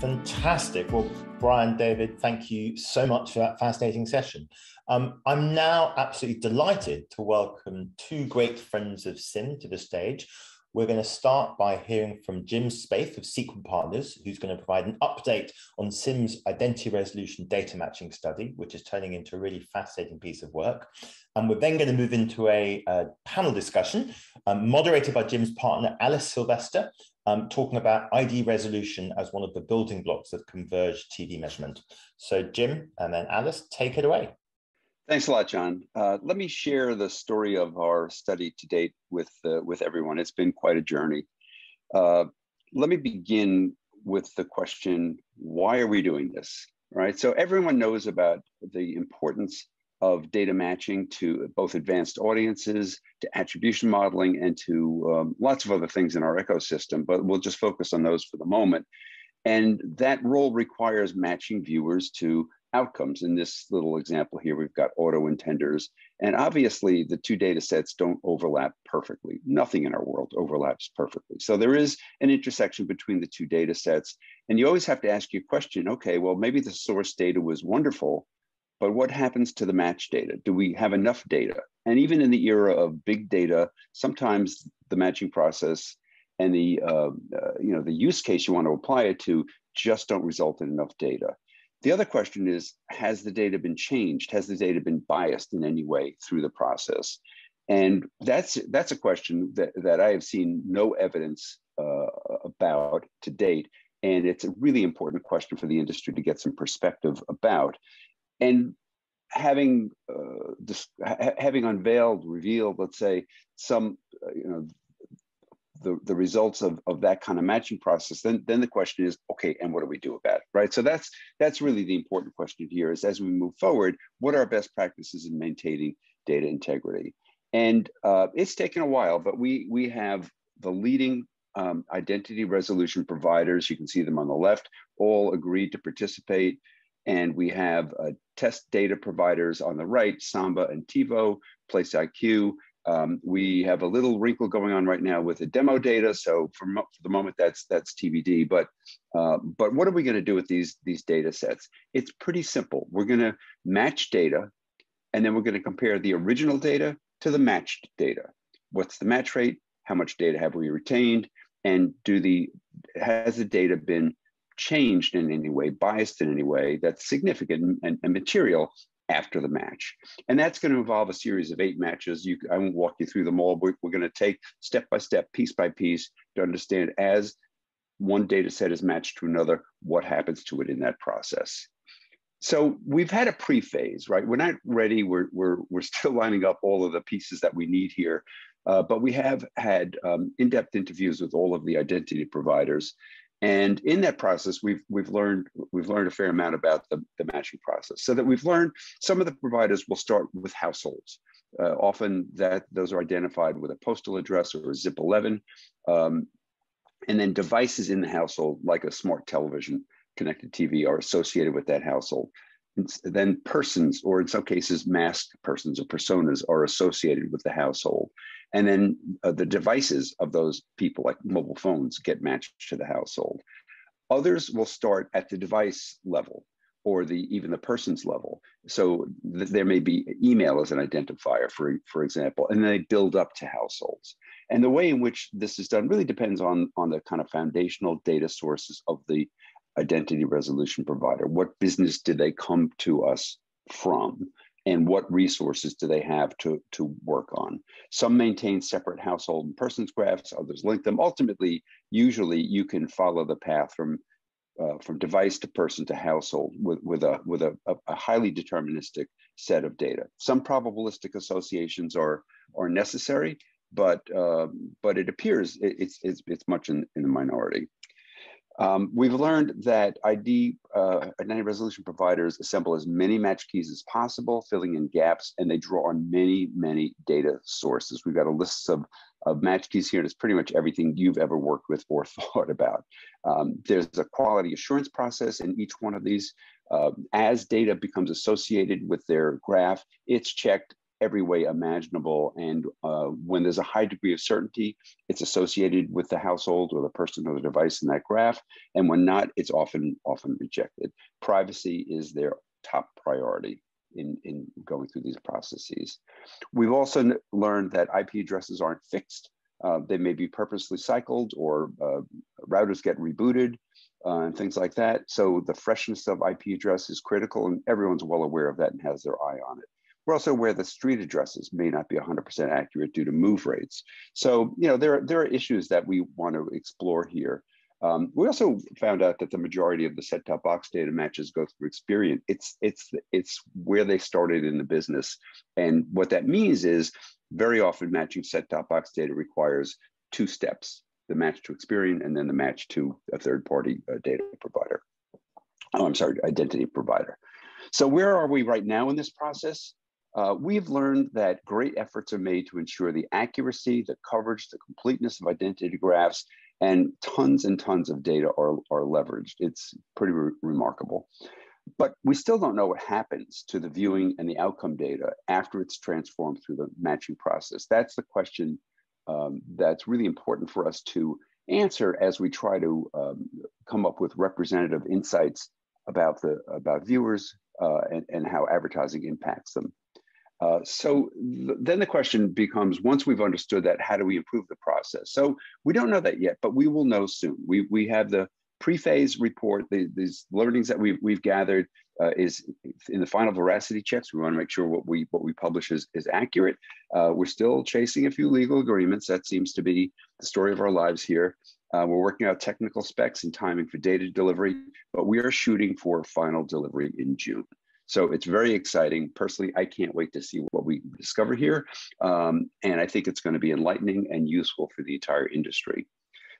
Fantastic. Well, Brian, David, thank you so much for that fascinating session. Um, I'm now absolutely delighted to welcome two great friends of CIMM to the stage. We're going to start by hearing from Jim Spaeth of Sequent Partners, who's going to provide an update on CIMM's identity resolution data matching study, which is turning into a really fascinating piece of work. And we're then going to move into a, a panel discussion um, moderated by Jim's partner, Alice Sylvester, um, talking about ID resolution as one of the building blocks of converged TV measurement. So Jim and then Alice, take it away. Thanks a lot, John. Uh, let me share the story of our study to date with, uh, with everyone. It's been quite a journey. Uh, let me begin with the question, why are we doing this? Right. So everyone knows about the importance of data matching to both advanced audiences, to attribution modeling, and to um, lots of other things in our ecosystem, but we'll just focus on those for the moment. And that role requires matching viewers to outcomes. In this little example here, we've got auto intenders. And obviously, the two data sets don't overlap perfectly. Nothing in our world overlaps perfectly. So there is an intersection between the two data sets. And you always have to ask your question okay, well, maybe the source data was wonderful, but what happens to the match data? Do we have enough data? And even in the era of big data, sometimes the matching process and the uh, uh, you know the use case you want to apply it to just don't result in enough data. The other question is, has the data been changed? Has the data been biased in any way through the process? And that's that's a question that, that I have seen no evidence uh, about to date. And it's a really important question for the industry to get some perspective about and having uh, ha- having unveiled, revealed, let's say, some uh, you know the, the results of, of that kind of matching process, then then the question is, okay, and what do we do about it, right? So that's that's really the important question here is as we move forward, what are our best practices in maintaining data integrity? And uh, it's taken a while, but we we have the leading um, identity resolution providers. You can see them on the left, all agreed to participate. And we have uh, test data providers on the right, Samba and TiVo, PlaceIQ. Um, we have a little wrinkle going on right now with the demo data. So for, mo- for the moment, that's that's TBD. But uh, but what are we going to do with these these data sets? It's pretty simple. We're going to match data, and then we're going to compare the original data to the matched data. What's the match rate? How much data have we retained? And do the has the data been changed in any way, biased in any way that's significant and, and material after the match. And that's going to involve a series of eight matches. You, I won't walk you through them all. We're, we're going to take step by step, piece by piece to understand as one data set is matched to another, what happens to it in that process. So we've had a pre-phase, right? We're not ready. We're, we're, we're still lining up all of the pieces that we need here. Uh, but we have had um, in-depth interviews with all of the identity providers and in that process, we've we've learned we've learned a fair amount about the, the matching process. So that we've learned some of the providers will start with households. Uh, often that those are identified with a postal address or a zip 11 um, and then devices in the household like a smart television connected tv are associated with that household then persons or in some cases masked persons or personas are associated with the household. And then uh, the devices of those people like mobile phones get matched to the household. Others will start at the device level or the even the person's level. So th- there may be email as an identifier for for example and then they build up to households. And the way in which this is done really depends on on the kind of foundational data sources of the identity resolution provider what business did they come to us from and what resources do they have to, to work on. Some maintain separate household and persons graphs, others link them. Ultimately, usually you can follow the path from, uh, from device to person to household with, with, a, with a, a, highly deterministic set of data. Some probabilistic associations are, are necessary, but, uh, but it appears it's, it's, it's much in, in the minority. Um, we've learned that ID, uh, identity resolution providers assemble as many match keys as possible, filling in gaps, and they draw on many, many data sources. We've got a list of, of match keys here. And it's pretty much everything you've ever worked with or thought about. Um, there's a quality assurance process in each one of these. Uh, as data becomes associated with their graph, it's checked every way imaginable. And uh, when there's a high degree of certainty, it's associated with the household or the person or the device in that graph. And when not, it's often often rejected. Privacy is their top priority in, in going through these processes. We've also learned that IP addresses aren't fixed. Uh, they may be purposely cycled or uh, routers get rebooted uh, and things like that. So the freshness of IP address is critical and everyone's well aware of that and has their eye on it. We're also aware that street addresses may not be 100% accurate due to move rates. So, you know, there, there are issues that we want to explore here. Um, we also found out that the majority of the set-top box data matches go through Experian. It's it's it's where they started in the business, and what that means is very often matching set-top box data requires two steps: the match to Experian, and then the match to a third-party uh, data provider. Oh, I'm sorry, identity provider. So where are we right now in this process? Uh, we've learned that great efforts are made to ensure the accuracy, the coverage, the completeness of identity graphs, and tons and tons of data are, are leveraged. It's pretty re remarkable. But we still don't know what happens to the viewing and the outcome data after it's transformed through the matching process. That's the question um, that's really important for us to answer as we try to um, come up with representative insights about the about viewers uh, and, and how advertising impacts them. Uh, so th then the question becomes, once we've understood that, how do we improve the process? So we don't know that yet, but we will know soon. We, we have the pre-phase report, the, these learnings that we've, we've gathered uh, is in the final veracity checks. We wanna make sure what we, what we publish is, is accurate. Uh, we're still chasing a few legal agreements. That seems to be the story of our lives here. Uh, we're working out technical specs and timing for data delivery, but we are shooting for final delivery in June. So it's very exciting. Personally, I can't wait to see what we discover here. Um, and I think it's going to be enlightening and useful for the entire industry.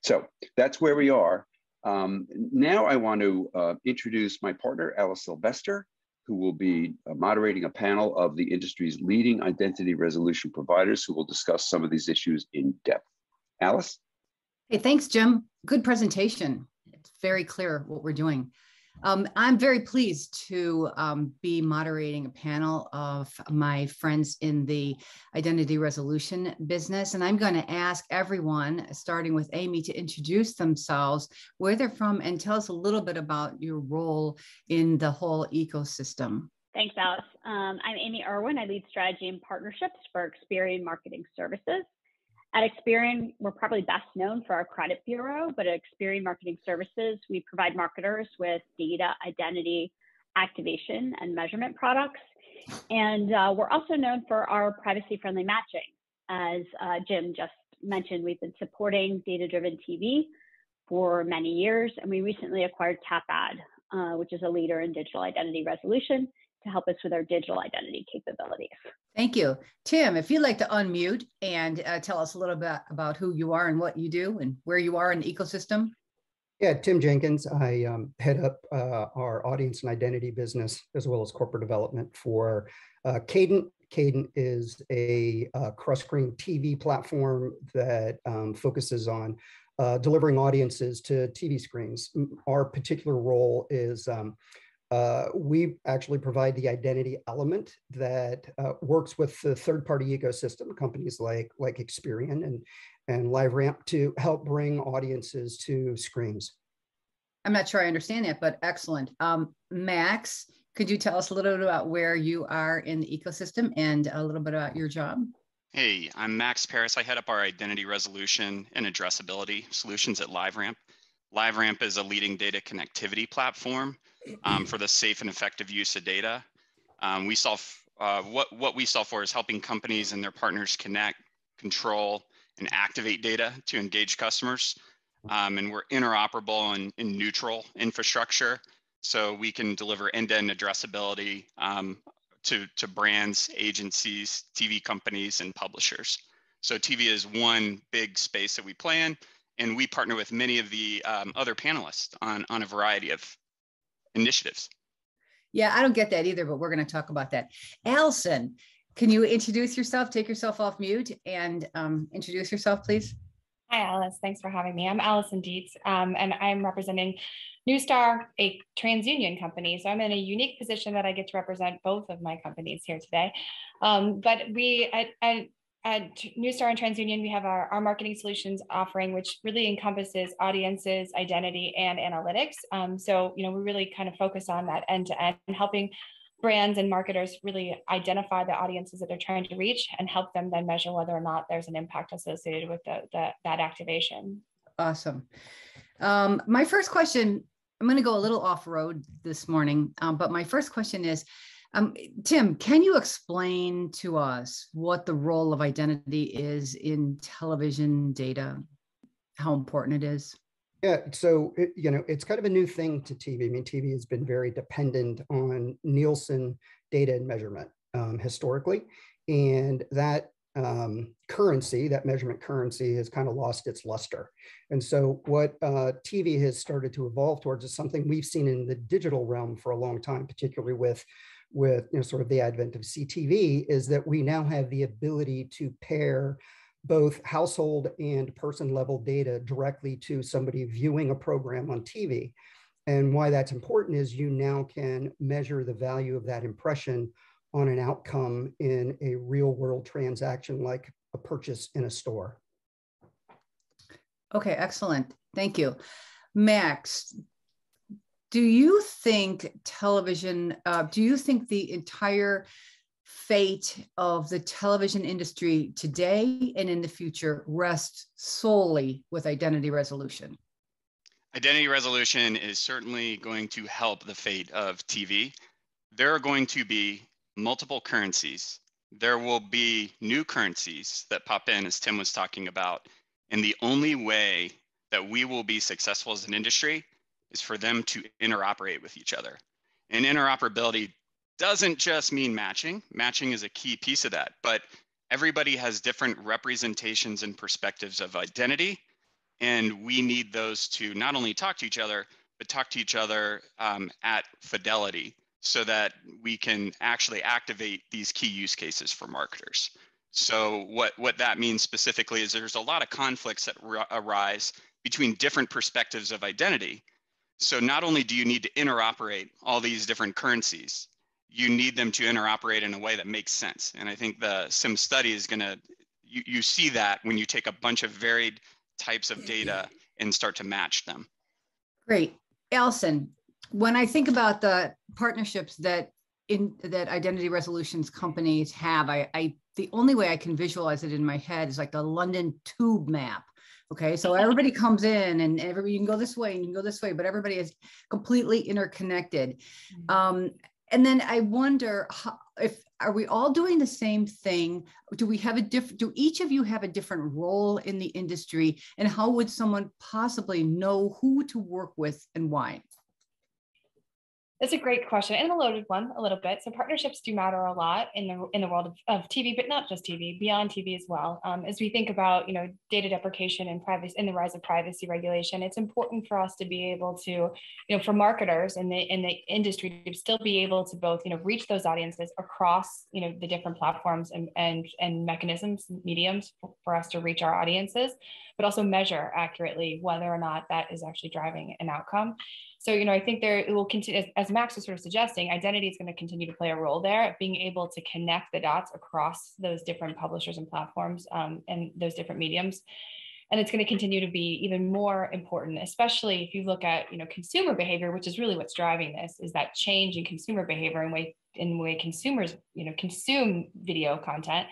So that's where we are. Um, now I want to uh, introduce my partner, Alice Sylvester, who will be uh, moderating a panel of the industry's leading identity resolution providers who will discuss some of these issues in depth. Alice? Hey, thanks, Jim. Good presentation. It's very clear what we're doing. Um, I'm very pleased to um, be moderating a panel of my friends in the identity resolution business. And I'm going to ask everyone, starting with Aimee, to introduce themselves, where they're from, and tell us a little bit about your role in the whole ecosystem. Thanks, Alice. Um, I'm Aimee Irwin. I lead strategy and partnerships for Experian Marketing Services. At Experian, we're probably best known for our credit bureau, but at Experian Marketing Services, we provide marketers with data, identity, activation, and measurement products. And uh, we're also known for our privacy friendly matching. As uh, Jim just mentioned, we've been supporting data driven TV for many years, and we recently acquired Tapad, uh, which is a leader in digital identity resolution to help us with our digital identity capabilities. Thank you. Tim, if you'd like to unmute and uh, tell us a little bit about who you are and what you do and where you are in the ecosystem. Yeah, Tim Jenkins. I um, head up uh, our audience and identity business as well as corporate development for uh, Cadent. Cadent is a uh, cross-screen TV platform that um, focuses on uh, delivering audiences to TV screens. Our particular role is um, uh, we actually provide the identity element that uh, works with the third-party ecosystem, companies like like Experian and and LiveRamp to help bring audiences to screens. I'm not sure I understand that, but excellent. Um, Max, could you tell us a little bit about where you are in the ecosystem and a little bit about your job? Hey, I'm Max Parris. I head up our identity resolution and addressability solutions at LiveRamp. LiveRamp is a leading data connectivity platform um, for the safe and effective use of data. Um, we solve uh, what what we solve for is helping companies and their partners connect, control, and activate data to engage customers. Um, and we're interoperable and, neutral infrastructure, so we can deliver end-to-end addressability um, to to brands, agencies, TV companies, and publishers. So TV is one big space that we play in, and we partner with many of the um, other panelists on on a variety of initiatives. Yeah, I don't get that either, but we're going to talk about that. Allyson, can you introduce yourself, take yourself off mute and um, introduce yourself, please? Hi, Alice. Thanks for having me. I'm Allyson Dietz, um, and I'm representing Neustar, a TransUnion company. So I'm in a unique position that I get to represent both of my companies here today. Um, but we at, at, at Neustar and TransUnion, we have our, our marketing solutions offering, which really encompasses audiences, identity, and analytics. Um, so, you know, we really kind of focus on that end to end, helping brands and marketers really identify the audiences that they're trying to reach and help them then measure whether or not there's an impact associated with the, the that activation. Awesome. Um, my first question, I'm going to go a little off road this morning, um, but my first question is, um, Tim, can you explain to us what the role of identity is in television data, how important it is? Yeah, so it, you know, it's kind of a new thing to TV. I mean, TV has been very dependent on Nielsen data and measurement um, historically, and that um, currency, that measurement currency, has kind of lost its luster. And so, what uh, TV has started to evolve towards is something we've seen in the digital realm for a long time, particularly with with you know, sort of the advent of CTV, is that we now have the ability to pair both household and person level data directly to somebody viewing a program on TV. And why that's important is you now can measure the value of that impression on an outcome in a real world transaction like a purchase in a store. Okay, excellent. Thank you. Max, do you think television, uh, do you think the entire fate of the television industry today and in the future rests solely with identity resolution? Identity resolution is certainly going to help the fate of TV. There are going to be multiple currencies. There will be new currencies that pop in, as Tim was talking about. And the only way that we will be successful as an industry is for them to interoperate with each other. And interoperability doesn't just mean matching. Matching is a key piece of that, but everybody has different representations and perspectives of identity. And we need those to not only talk to each other, but talk to each other um, at fidelity so that we can actually activate these key use cases for marketers. So what, what that means specifically is there's a lot of conflicts that arise between different perspectives of identity. So not only do you need to interoperate all these different currencies, you need them to interoperate in a way that makes sense. And I think the CIMM study is going to, you, you see that when you take a bunch of varied types of data and start to match them. Great. Allyson, when I think about the partnerships that in that identity resolutions companies have, I, I the only way I can visualize it in my head is like the London tube map. Okay, so everybody comes in and everybody you can go this way and you can go this way, but everybody is completely interconnected. Mm-hmm. Um, and then I wonder how, if are we all doing the same thing? Do we have a different? Do each of you have a different role in the industry? And how would someone possibly know who to work with and why? That's a great question and a loaded one a little bit. So partnerships do matter a lot in the in the world of, of TV, but not just TV, beyond TV as well. Um, as we think about you know data deprecation and privacy and the rise of privacy regulation, it's important for us to be able to you know for marketers in the in the industry to still be able to both you know reach those audiences across you know the different platforms and and and mechanisms mediums for, us to reach our audiences, but also measure accurately whether or not that is actually driving an outcome. So, you know, I think there it will continue, as, as Max was sort of suggesting, identity is going to continue to play a role there, being able to connect the dots across those different publishers and platforms um, and those different mediums. And it's going to continue to be even more important, especially if you look at, you know, consumer behavior, which is really what's driving this, is that change in consumer behavior and way in way consumers, you know, consume video content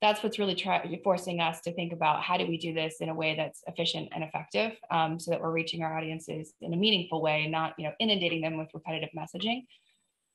that's what's really try- forcing us to think about how do we do this in a way that's efficient and effective um, so that we're reaching our audiences in a meaningful way not you know inundating them with repetitive messaging.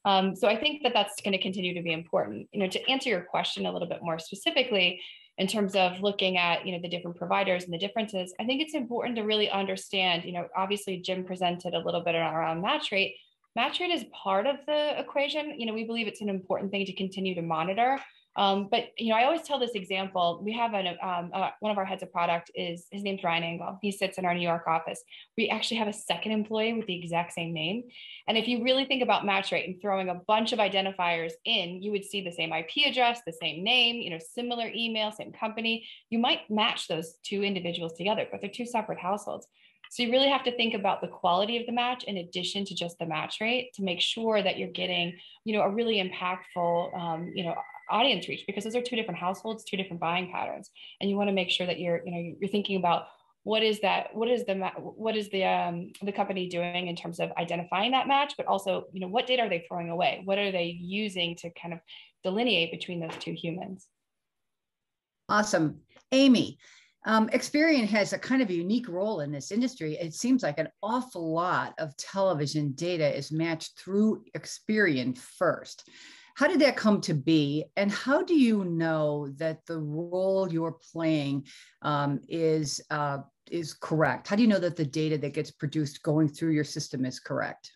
Um, so i think that that's going to continue to be important. You know to answer your question a little bit more specifically in terms of looking at you know the different providers and the differences i think it's important to really understand you know obviously jim presented a little bit around match rate. Match rate is part of the equation. You know we believe it's an important thing to continue to monitor Um, but you know, I always tell this example. We have an, um, uh, one of our heads of product is his name's Ryan Engel. He sits in our New York office. We actually have a second employee with the exact same name. And if you really think about match rate and throwing a bunch of identifiers in, you would see the same IP address, the same name, you know, similar email, same company. You might match those two individuals together, but they're two separate households. So you really have to think about the quality of the match in addition to just the match rate to make sure that you're getting, you know, a really impactful, um, you know, audience reach because those are two different households, two different buying patterns, and you want to make sure that you're, you know, you're thinking about what is that what is the what is the um, the company doing in terms of identifying that match but also you know what data are they throwing away what are they using to kind of delineate between those two humans awesome Aimee um, Experian has a kind of a unique role in this industry. It seems like an awful lot of television data is matched through Experian first. How did that come to be? And how do you know that the role you're playing um, is, uh, is correct? How do you know that the data that gets produced going through your system is correct?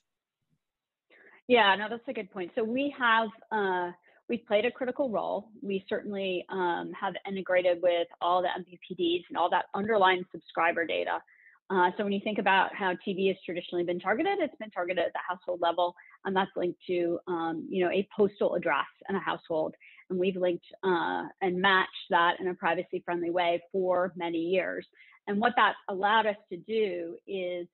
Yeah, no, that's a good point. So we have uh, we've played a critical role. We certainly um, have integrated with all the MVPDs and all that underlying subscriber data. Uh, so when you think about how TV has traditionally been targeted, it's been targeted at the household level, and that's linked to um, you know a postal address and a household. And we've linked uh, and matched that in a privacy-friendly way for many years. And what that allowed us to do is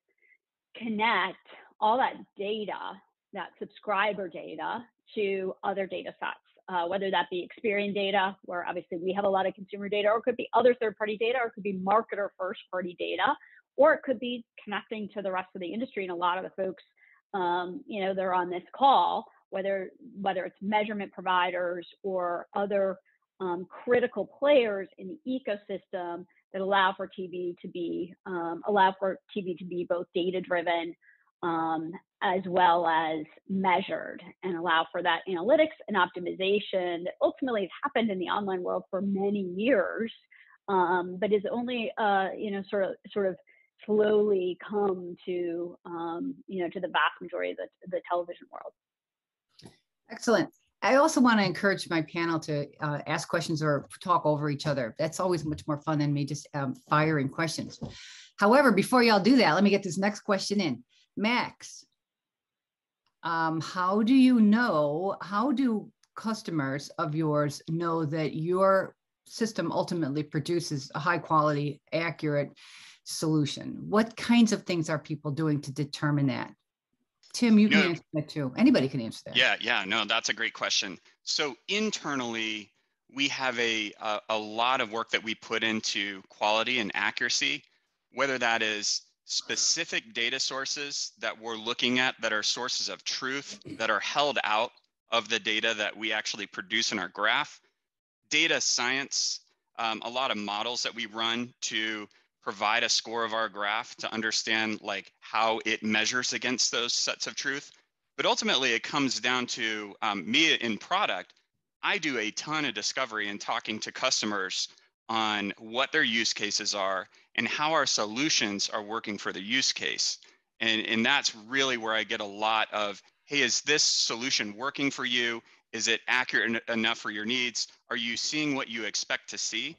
connect all that data, that subscriber data, to other data sets. Uh, whether that be Experian data, where obviously we have a lot of consumer data, or it could be other third party data, or it could be marketer first party data, or it could be connecting to the rest of the industry. And a lot of the folks, um, you know, they're on this call, whether whether it's measurement providers or other um, critical players in the ecosystem that allow for TV to be um, allow for TV to be both data driven um, as well as measured and allow for that analytics and optimization that ultimately has happened in the online world for many years, um, but is only uh, you know sort of sort of slowly come to um, you know to the vast majority of the, the television world. Excellent. I also want to encourage my panel to uh, ask questions or talk over each other. That's always much more fun than me just um, firing questions. However, before y'all do that, let me get this next question in. Max, um, how do you know, how do customers of yours know that your system ultimately produces a high quality, accurate solution? What kinds of things are people doing to determine that? Tim, you can answer that too. Anybody can answer that. Yeah, yeah, no, that's a great question. So internally, we have a, a, a lot of work that we put into quality and accuracy, whether that is specific data sources that we're looking at that are sources of truth that are held out of the data that we actually produce in our graph. Data science, um, a lot of models that we run to provide a score of our graph to understand like how it measures against those sets of truth. But ultimately, it comes down to um, me in product. I do a ton of discovery and talking to customers on what their use cases are and how our solutions are working for the use case. And, and that's really where I get a lot of, hey, is this solution working for you? Is it accurate enough for your needs? Are you seeing what you expect to see?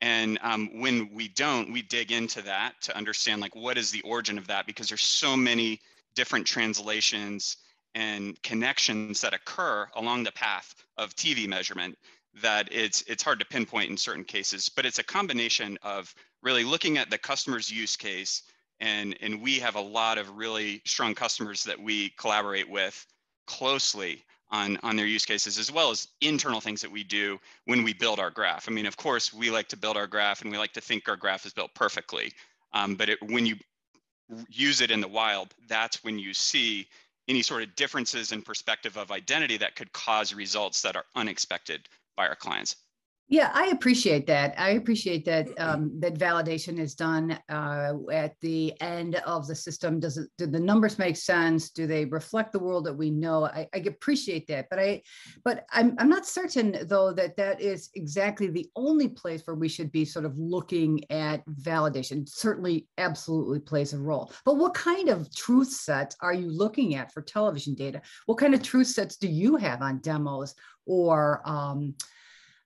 And um, when we don't, we dig into that to understand like what is the origin of that because there's so many different translations and connections that occur along the path of TV measurement that it's it's hard to pinpoint in certain cases. But it's a combination of really looking at the customer's use case and and we have a lot of really strong customers that we collaborate with closely on, on their use cases, as well as internal things that we do when we build our graph. I mean, of course, we like to build our graph and we like to think our graph is built perfectly. Um, but it, when you use it in the wild, that's when you see any sort of differences in perspective of identity that could cause results that are unexpected by our clients. Yeah, I appreciate that. I appreciate that um, that validation is done uh, at the end of the system. Does it? Do the numbers make sense? Do they reflect the world that we know? I, I appreciate that, but I, but I'm I'm not certain though that that is exactly the only place where we should be sort of looking at validation. Certainly, absolutely plays a role. But what kind of truth sets are you looking at for television data? What kind of truth sets do you have on demos or? Um,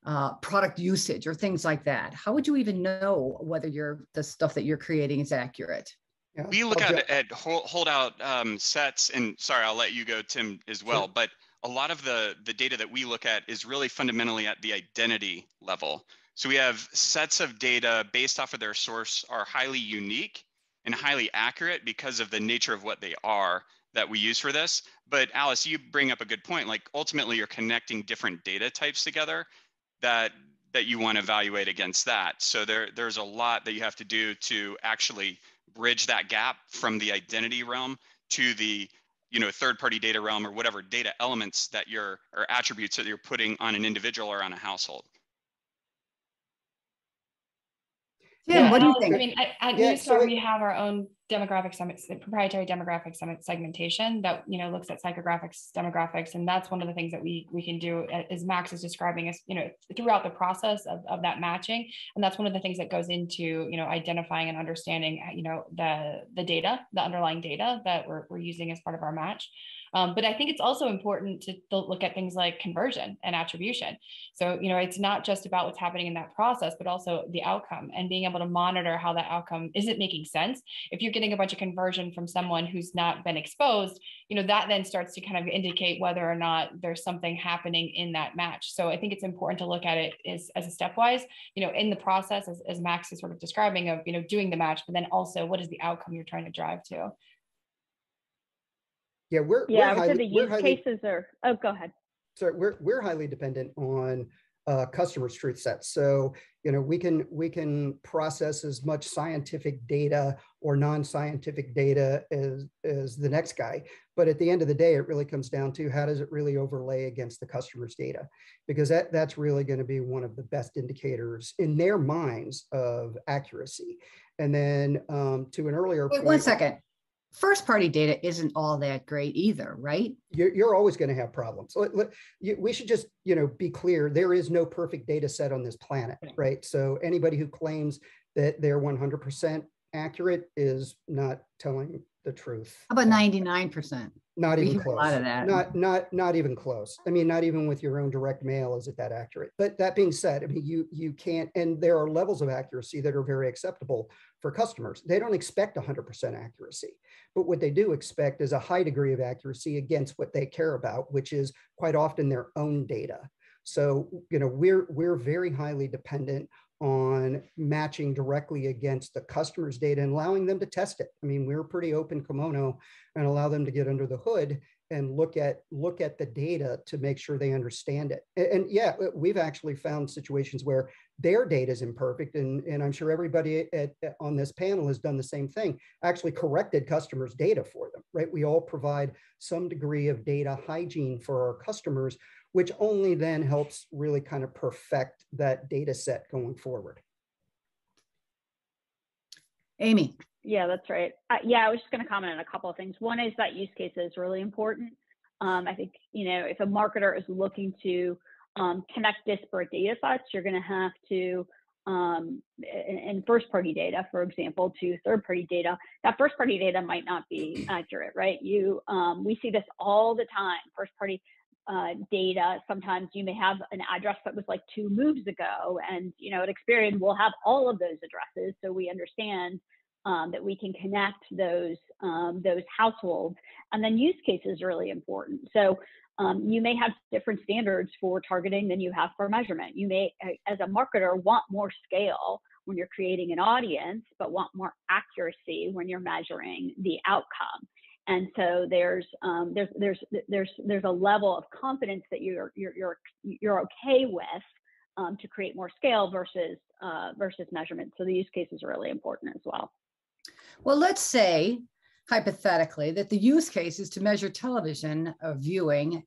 uh, product usage or things like that? How would you even know whether your the stuff that you're creating is accurate? Yeah. We look at, at hold, holdout um, sets, and sorry, I'll let you go, Tim, as well. Sure. But a lot of the the data that we look at is really fundamentally at the identity level. So we have sets of data based off of their source are highly unique and highly accurate because of the nature of what they are that we use for this. But Alice, you bring up a good point. Like ultimately, you're connecting different data types together that that you want to evaluate against that. So there there's a lot that you have to do to actually bridge that gap from the identity realm to the you know third party data realm or whatever data elements that you're or attributes that you're putting on an individual or on a household. Tim, yeah, what do you think? I mean, at, yeah, Neustar, so we have our own demographic proprietary demographic summit segmentation that you know looks at psychographics, demographics, and that's one of the things that we we can do as Max is describing as you know throughout the process of, of that matching, and that's one of the things that goes into you know identifying and understanding you know the the data, the underlying data that we're we're using as part of our match. Um, but I think it's also important to, look at things like conversion and attribution. So, you know, it's not just about what's happening in that process, but also the outcome and being able to monitor how that outcome is it making sense. If you're getting a bunch of conversion from someone who's not been exposed, you know, that then starts to kind of indicate whether or not there's something happening in that match. So I think it's important to look at it as, as a stepwise, you know, in the process, as, as Max is sort of describing of, you know, doing the match, but then also what is the outcome you're trying to drive to. Yeah, we're yeah. We're highly, the use highly, cases are. Oh, go ahead. Sorry, we're we're highly dependent on uh, customers' truth sets. So you know we can we can process as much scientific data or non-scientific data as as the next guy. But at the end of the day, it really comes down to how does it really overlay against the customer's data, because that that's really going to be one of the best indicators in their minds of accuracy. And then um, to an earlier Wait, point, one second first party data isn't all that great either, right? You're, you're always going to have problems. Let, let, you, we should just, you know, be clear. There is no perfect data set on this planet, right? So anybody who claims that they're 100% accurate is not telling the truth. How about uh, 99%? Not even close. A lot of that. Not not not even close. I mean, not even with your own direct mail is it that accurate. But that being said, I mean, you you can't, and there are levels of accuracy that are very acceptable for customers. They don't expect 100% accuracy, but what they do expect is a high degree of accuracy against what they care about, which is quite often their own data. So, you know, we're we're very highly dependent on matching directly against the customer's data and allowing them to test it. I mean, we're pretty open kimono and allow them to get under the hood and look at look at the data to make sure they understand it. And, and yeah, we've actually found situations where their data is imperfect, and, and I'm sure everybody at, at, on this panel has done the same thing. Actually, corrected customers' data for them. Right? We all provide some degree of data hygiene for our customers which only then helps really kind of perfect that data set going forward. Aimee. Yeah, that's right. Uh, yeah, I was just going to comment on a couple of things. One is that use case is really important. Um, I think, you know, if a marketer is looking to um, connect disparate data sets, you're going to have to, um, and first party data, for example, to third party data, that first party data might not be accurate, right? You, um, we see this all the time. First party uh, data. Sometimes you may have an address that was like two moves ago, and you know at Experian we'll have all of those addresses, so we understand um, that we can connect those um, those households. And then use case is really important. So um, you may have different standards for targeting than you have for measurement. You may, as a marketer, want more scale when you're creating an audience, but want more accuracy when you're measuring the outcome and so there's um, there's there's there's there's a level of confidence that you're you're you're you're okay with um, to create more scale versus uh, versus measurement. So the use case is really important as well. Well, let's say hypothetically that the use case is to measure television uh, viewing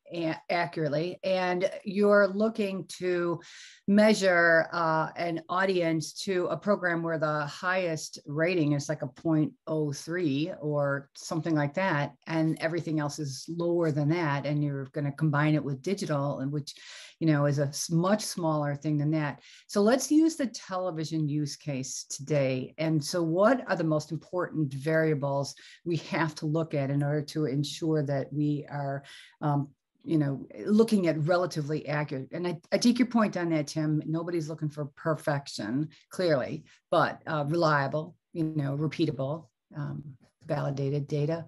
accurately and you're looking to measure uh, an audience to a program where the highest rating is like a 0.03 or something like that and everything else is lower than that and you're going to combine it with digital and which you know, is a much smaller thing than that. So let's use the television use case today. And so, what are the most important variables we have to look at in order to ensure that we are um, you know, looking at relatively accurate. And I, I take your point on that, Tim. Nobody's looking for perfection, clearly, but uh, reliable, you know, repeatable, um, validated data.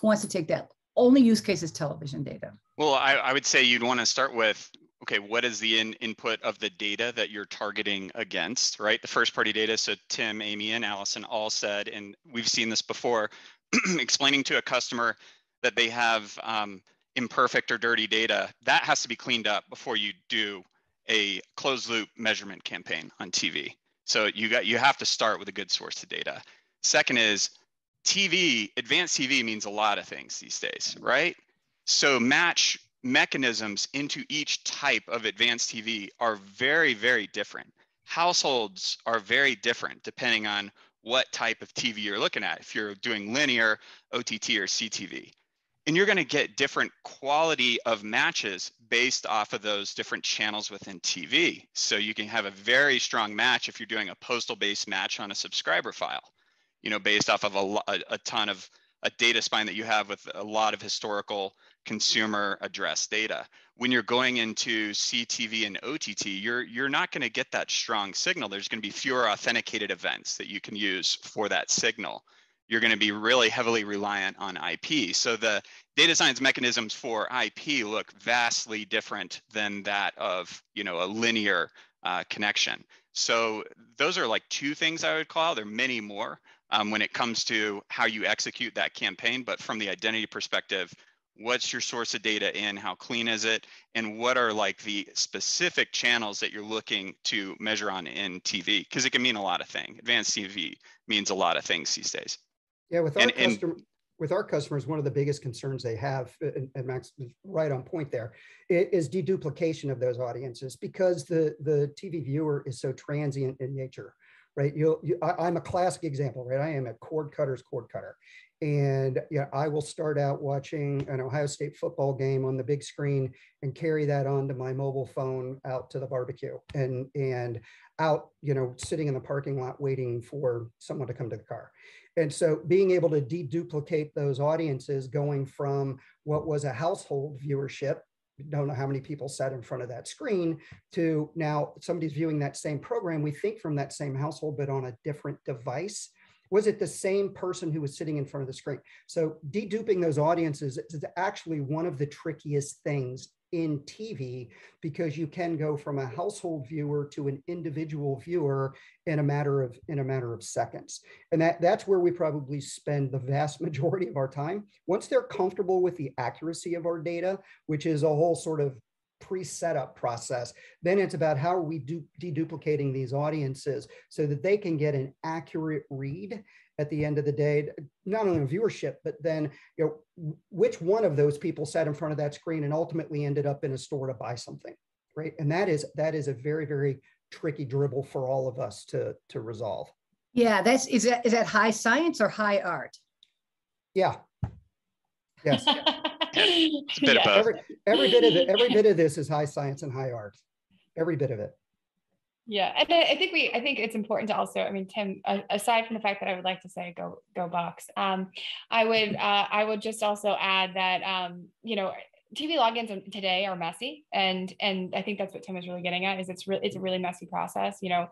Who wants to take that? Only use case is television data. Well, I, I would say you'd want to start with okay, what is the in, input of the data that you're targeting against, right? The first party data. So Tim, Aimee, and Allyson all said, and we've seen this before, explaining to a customer that they have um, imperfect or dirty data, that has to be cleaned up before you do a closed loop measurement campaign on TV. So you got you have to start with a good source of data. Second is TV, advanced TV means a lot of things these days, right? So match mechanisms into each type of advanced TV are very, very different. Households are very different depending on what type of TV you're looking at. If you're doing linear, OTT, or CTV and you're going to get different quality of matches based off of those different channels within TV. So you can have a very strong match if you're doing a postal based match on a subscriber file, you know, based off of a, a, a ton of a data spine that you have with a lot of historical consumer address data. When you're going into CTV and OTT, you're you're not going to get that strong signal. There's going to be fewer authenticated events that you can use for that signal you're going to be really heavily reliant on IP. So the data science mechanisms for IP look vastly different than that of you know a linear uh, connection. So those are like two things I would call. There are many more um, when it comes to how you execute that campaign. But from the identity perspective, what's your source of data in? How clean is it? And what are like the specific channels that you're looking to measure on in TV? Because it can mean a lot of things. Advanced TV means a lot of things these days. Yeah, with our and, customer, and, with our customers, one of the biggest concerns they have, and, and Max is right on point there, is deduplication of those audiences because the the TV viewer is so transient in nature, right? You'll, you, I, I'm a classic example, right? I am a cord cutter's cord cutter, and yeah, I will start out watching an Ohio State football game on the big screen and carry that onto my mobile phone out to the barbecue and and out, you know, sitting in the parking lot waiting for someone to come to the car. And so being able to deduplicate those audiences going from what was a household viewership, don't know how many people sat in front of that screen, to now somebody's viewing that same program, we think from that same household, but on a different device. Was it the same person who was sitting in front of the screen? So deduping those audiences is actually one of the trickiest things in TV because you can go from a household viewer to an individual viewer in a matter of in a matter of seconds. And that that's where we probably spend the vast majority of our time. Once they're comfortable with the accuracy of our data, which is a whole sort of pre-setup process, then it's about how are we do, deduplicating these audiences so that they can get an accurate read at the end of the day, not only viewership, but then you know which one of those people sat in front of that screen and ultimately ended up in a store to buy something, right? And that is that is a very very tricky dribble for all of us to to resolve. Yeah, that's is that is that high science or high art? Yeah. Yes. it's bit yeah. Every, every bit of it, every bit of this is high science and high art. Every bit of it. Yeah, and I think we, I think it's important to also, I mean, Tim, aside from the fact that I would like to say go, go Bucks, um, I would, uh, I would just also add that, um, you know, TV logins today are messy, and and I think that's what Tim is really getting at is it's really it's a really messy process. You know,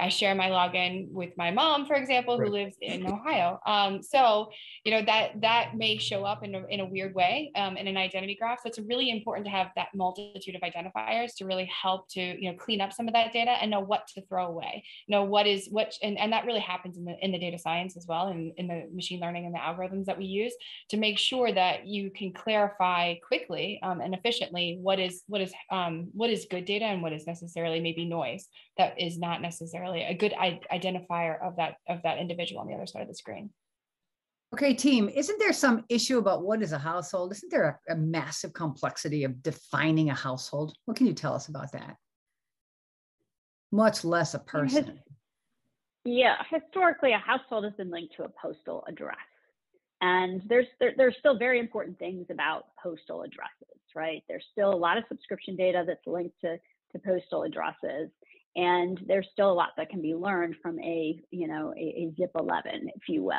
I share my login with my mom, for example, who lives in Ohio. Um, so, you know, that that may show up in a, in a weird way um, in an identity graph. So it's really important to have that multitude of identifiers to really help to, you know, clean up some of that data and know what to throw away. Know, what is what, and, and that really happens in the in the data science as well, and in, in the machine learning and the algorithms that we use to make sure that you can clarify quickly um, and efficiently what is what is um, what is good data and what is necessarily maybe noise that is not necessarily a good identifier of that of that individual on the other side of the screen. Okay, team, isn't there some issue about what is a household? Isn't there a, a massive complexity of defining a household? What can you tell us about that? Much less a person. Yeah, historically, a household has been linked to a postal address. And there's there, there's still very important things about postal addresses, right? There's still a lot of subscription data that's linked to, to postal addresses and there's still a lot that can be learned from a you know a, a zip 11 if you will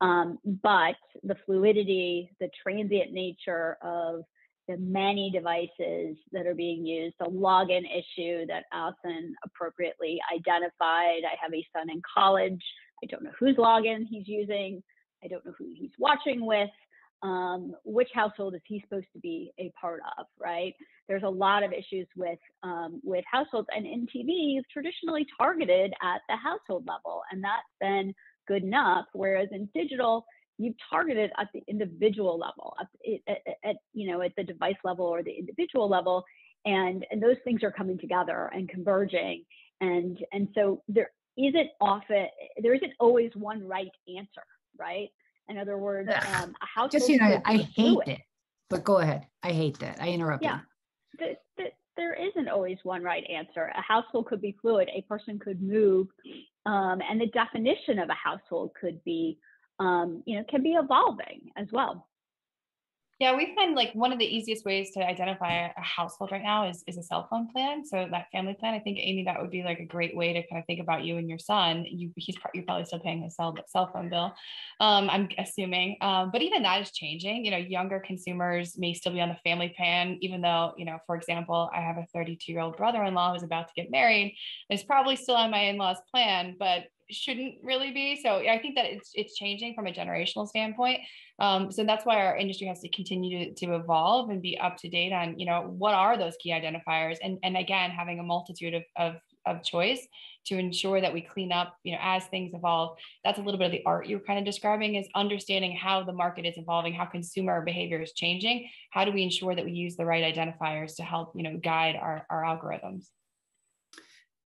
um, but the fluidity the transient nature of the many devices that are being used, the login issue that Allyson appropriately identified. I have a son in college. I don't know whose login he's using. I don't know who he's watching with. Um, which household is he supposed to be a part of, right? There's a lot of issues with um, with households, and in TV, traditionally targeted at the household level, and that's been good enough. Whereas in digital, you've targeted at the individual level, at, at, at, you know at the device level or the individual level, and and those things are coming together and converging, and and so there isn't often there isn't always one right answer, right? In other words, um, a household just you know, I hate it. But go ahead. I hate that. I interrupt yeah. you. The, the, there isn't always one right answer. A household could be fluid. A person could move, um, and the definition of a household could be um, you know, can be evolving as well. Yeah, we find like one of the easiest ways to identify a household right now is, is a cell phone plan. So that family plan, I think Aimee, that would be like a great way to kind of think about you and your son. You he's you're probably still paying his cell cell phone bill, um, I'm assuming. Um, but even that is changing. You know, younger consumers may still be on the family plan, even though you know, for example, I have a 32 year old brother-in-law who's about to get married. Is probably still on my in-laws plan, but shouldn't really be. So I think that it's it's changing from a generational standpoint. Um, so that's why our industry has to continue to, to evolve and be up to date on, you know, what are those key identifiers? And and again, having a multitude of of of choice to ensure that we clean up, you know, as things evolve. That's a little bit of the art you're kind of describing is understanding how the market is evolving, how consumer behavior is changing. How do we ensure that we use the right identifiers to help, you know, guide our, our algorithms?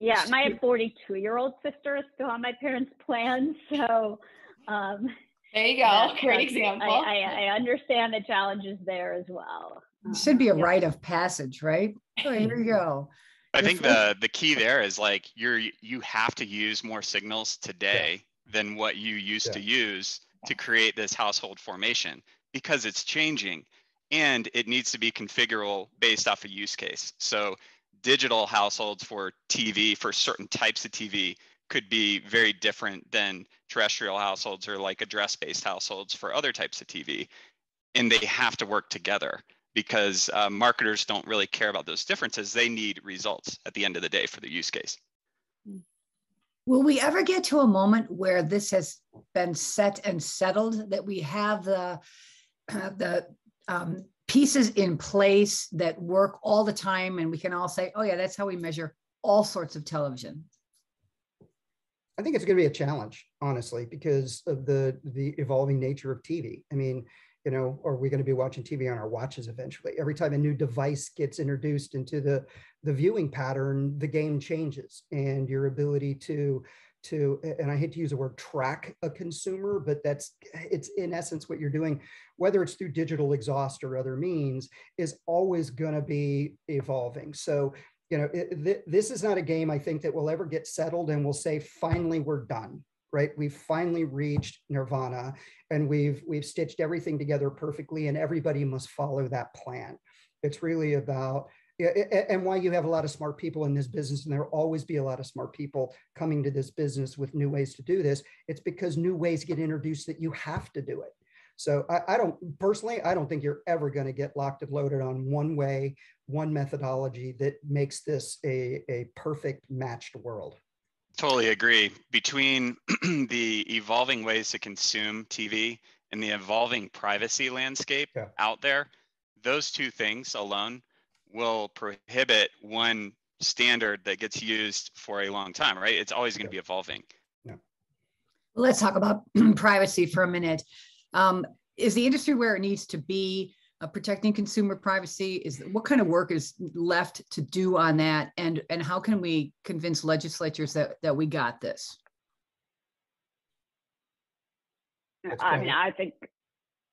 Yeah, my 42 year old sister is still on my parents' plan. So, um, there you go. Great example. I, I, I, understand the challenges there as well. It should be a um, rite of passage, right? Oh, here you go. I think the the key there is like you're you have to use more signals today yeah. than what you used yeah. to use to create this household formation because it's changing and it needs to be configurable based off a use case. So digital households for TV for certain types of TV could be very different than terrestrial households or like address based households for other types of TV. And they have to work together because uh, marketers don't really care about those differences. They need results at the end of the day for the use case. Will we ever get to a moment where this has been set and settled that we have the uh, the um, pieces in place that work all the time and we can all say oh yeah that's how we measure all sorts of television. I think it's going to be a challenge honestly because of the the evolving nature of tv i mean you know are we going to be watching tv on our watches eventually? Every time a new device gets introduced into the the viewing pattern the game changes and your ability to to and i hate to use the word track a consumer but that's it's in essence what you're doing whether it's through digital exhaust or other means is always going to be evolving. So you know it, th- this is not a game i think that will ever get settled and we'll say finally we're done right? We've finally reached nirvana and we've we've stitched everything together perfectly and everybody must follow that plan. It's really about and why you have a lot of smart people in this business and there will always be a lot of smart people coming to this business with new ways to do this it's because new ways get introduced that you have to do it. So i, I don't personally i don't think you're ever going to get locked and loaded on one way one methodology that makes this a, a perfect matched world. Totally agree. Between the evolving ways to consume tv and the evolving privacy landscape yeah. out there those two things alone will prohibit one standard that gets used for a long time, right? It's always going to be evolving. Yeah. Let's talk about privacy for a minute. Um, is the industry where it needs to be uh, protecting consumer privacy? Is what kind of work is left to do on that, and and how can we convince legislatures that that we got this? I mean, I think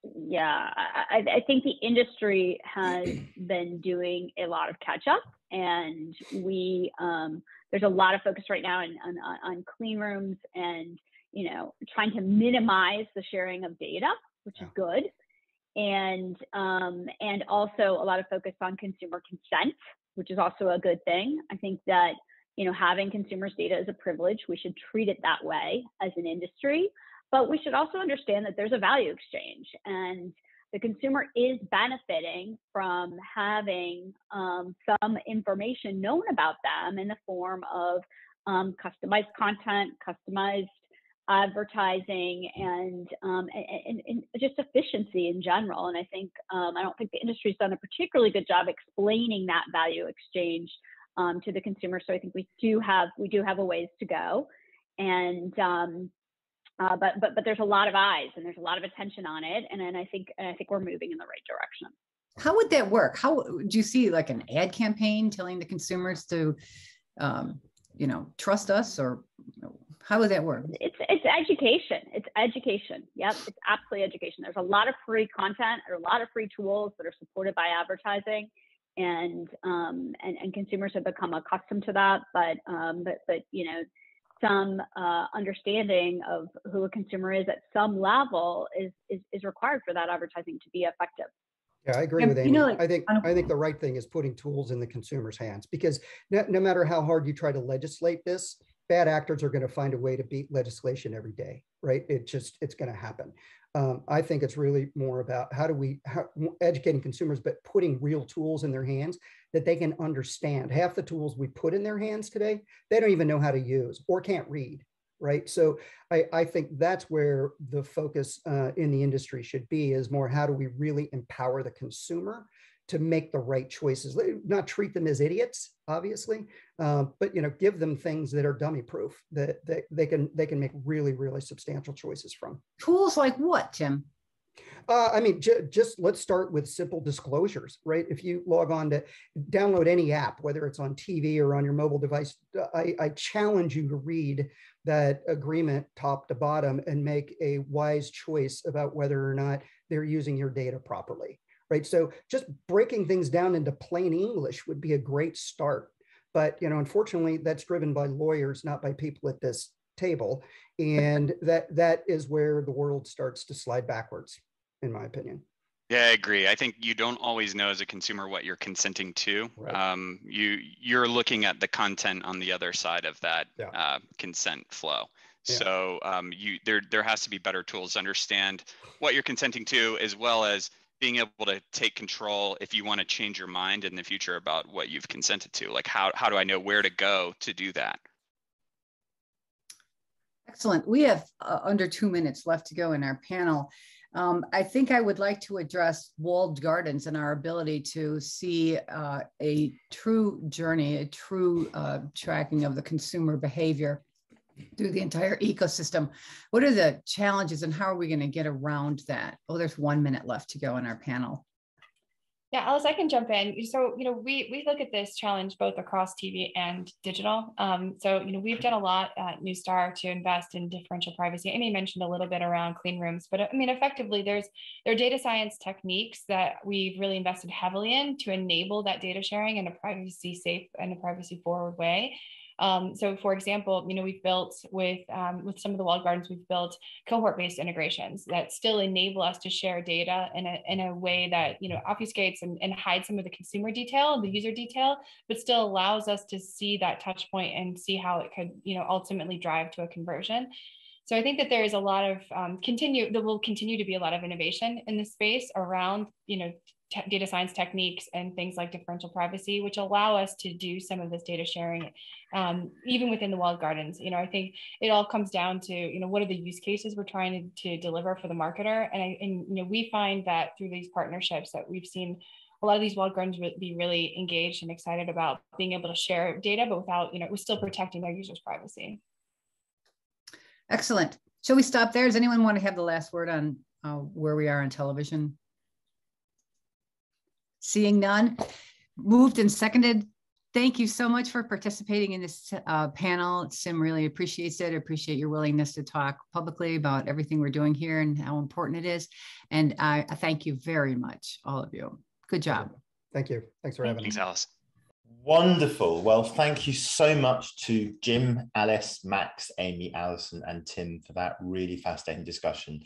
yeah, I, I, think the industry has been doing a lot of catch up, and we um, there's a lot of focus right now on, on, on clean rooms and you know trying to minimize the sharing of data, which is good, and um, and also a lot of focus on consumer consent, which is also a good thing. I think that you know having consumers' data is a privilege. We should treat it that way as an industry. But we should also understand that there's a value exchange. And the consumer is benefiting from having um, some information known about them in the form of um, customized content, customized advertising, and, um, and, and, just efficiency in general. And I think um, I don't think the industry's done a particularly good job explaining that value exchange um, to the consumer. So I think we do have we do have a ways to go, and um, uh, but but but there's a lot of eyes and there's a lot of attention on it, and, and I think and I think we're moving in the right direction. How would that work? How do you see like an ad campaign telling the consumers to, um, you know, trust us, or how would that work? It's it's education. It's education. Yep, it's absolutely education. There's a lot of free content or a lot of free tools that are supported by advertising and um, and, and consumers have become accustomed to that. But um, but but you know, some uh, understanding of who a consumer is at some level is, is is required for that advertising to be effective. Yeah, I agree with Aimee. You know, like, I think I think the right thing is putting tools in the consumer's hands because no, no matter how hard you try to legislate this, bad actors are going to find a way to beat legislation every day, right? It just it's going to happen. Um, I think it's really more about how do we how, educating consumers, but putting real tools in their hands that they can understand. Half the tools we put in their hands today, they don't even know how to use or can't read, right? So I, I think that's where the focus uh, in the industry should be is more how do we really empower the consumer to make the right choices, not treat them as idiots, obviously, uh, but you know, give them things that are dummy proof that, that they can they can make really really substantial choices from. Tools like what, Tim? Uh, I mean, j- just let's start with simple disclosures, right? If you log on to download any app, whether it's on TV or on your mobile device, I, I challenge you to read that agreement top to bottom and make a wise choice about whether or not they're using your data properly right? So just breaking things down into plain English would be a great start. But you know, unfortunately, that's driven by lawyers, not by people at this table, and that that is where the world starts to slide backwards, in my opinion. Yeah, I agree. I think you don't always know as a consumer what you're consenting to. Right. Um, you you're looking at the content on the other side of that yeah. uh, consent flow. Yeah. So um, you there there has to be better tools to understand what you're consenting to, as well as being able to take control if you want to change your mind in the future about what you've consented to like how, how do i know where to go to do that excellent we have uh, under two minutes left to go in our panel um, i think i would like to address walled gardens and our ability to see uh, a true journey a true uh, tracking of the consumer behavior through the entire ecosystem. What are the challenges and how are we going to get around that? Oh, there's one minute left to go in our panel. Yeah, Alice, I can jump in. So, you know, we we look at this challenge both across TV and digital. Um, so, you know, we've done a lot at Neustar to invest in differential privacy. Aimee mentioned a little bit around clean rooms, but I mean, effectively, there's there are data science techniques that we've really invested heavily in to enable that data sharing in a privacy safe and a privacy forward way. Um, so for example, you know, we've built with, um, with some of the walled gardens, we've built cohort-based integrations that still enable us to share data in a, in a way that, you know, obfuscates and, and hides some of the consumer detail, and the user detail, but still allows us to see that touch point and see how it could, you know, ultimately drive to a conversion. So I think that there is a lot of um, continue, there will continue to be a lot of innovation in this space around, you know, data science techniques and things like differential privacy, which allow us to do some of this data sharing, um, even within the walled gardens. You know, I think it all comes down to, you know, what are the use cases we're trying to, to deliver for the marketer? And, I, and, you know, we find that through these partnerships that we've seen a lot of these walled gardens would be really engaged and excited about being able to share data, but without, you know, we're still protecting their users' privacy. Excellent. Shall we stop there? Does anyone want to have the last word on uh, where we are on television? Seeing none, moved and seconded. Thank you so much for participating in this uh, panel. CIMM really appreciates it. I appreciate your willingness to talk publicly about everything we're doing here and how important it is. And I, I thank you very much, all of you. Good job. Thank you. Thanks for having me. Thanks, Alice. Wonderful. Well, thank you so much to Jim, Alice, Max, Aimee, Allyson, and Tim for that really fascinating discussion.